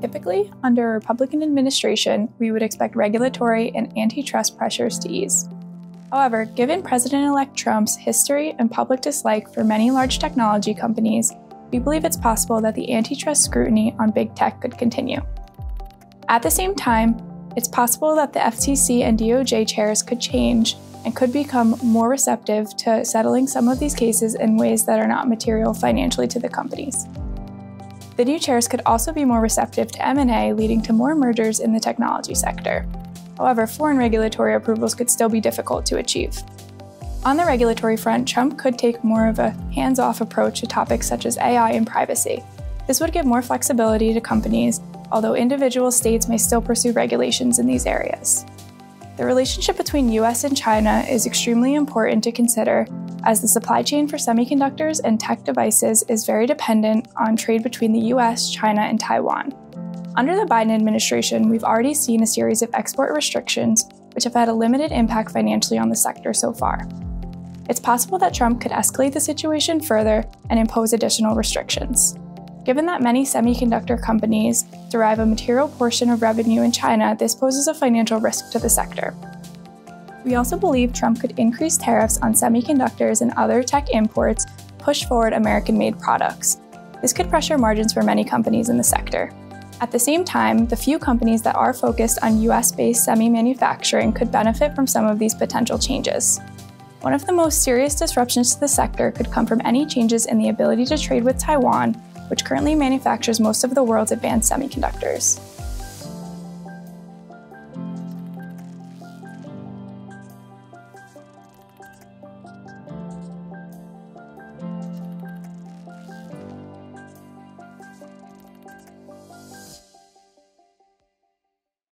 Typically, under a Republican administration, we would expect regulatory and antitrust pressures to ease. However, given President elect Trump's history and public dislike for many large technology companies, we believe it's possible that the antitrust scrutiny on big tech could continue. At the same time, it's possible that the FTC and DOJ chairs could change and could become more receptive to settling some of these cases in ways that are not material financially to the companies. The new chairs could also be more receptive to M&A, leading to more mergers in the technology sector. However, foreign regulatory approvals could still be difficult to achieve. On the regulatory front, Trump could take more of a hands off approach to topics such as AI and privacy. This would give more flexibility to companies, although individual states may still pursue regulations in these areas. The relationship between US and China is extremely important to consider as the supply chain for semiconductors and tech devices is very dependent on trade between the US, China, and Taiwan. Under the Biden administration, we've already seen a series of export restrictions, which have had a limited impact financially on the sector so far. It's possible that Trump could escalate the situation further and impose additional restrictions. Given that many semiconductor companies derive a material portion of revenue in China, this poses a financial risk to the sector. We also believe Trump could increase tariffs on semiconductors and other tech imports, push forward American made products. This could pressure margins for many companies in the sector. At the same time, the few companies that are focused on US based semi manufacturing could benefit from some of these potential changes. One of the most serious disruptions to the sector could come from any changes in the ability to trade with Taiwan, which currently manufactures most of the world's advanced semiconductors.